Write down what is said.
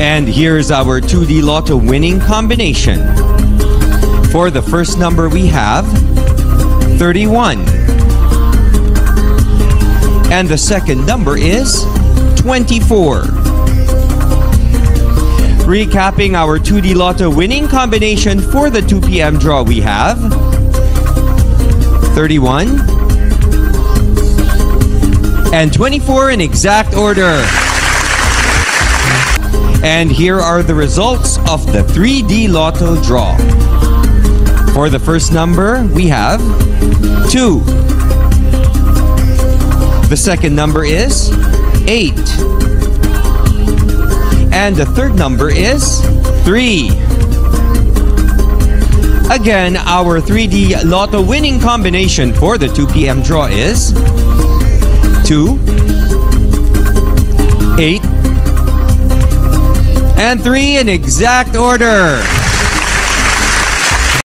And here's our 2D Lotto winning combination. For the first number we have 31. And the second number is 24. Recapping our 2D Lotto winning combination for the 2 p.m. draw we have 31 and 24 in exact order. And here are the results of the 3D Lotto draw. For the first number, we have 2. The second number is 8. And the third number is 3. Again, our 3D Lotto winning combination for the 2 p.m. draw is 2, 8, and 3 in exact order.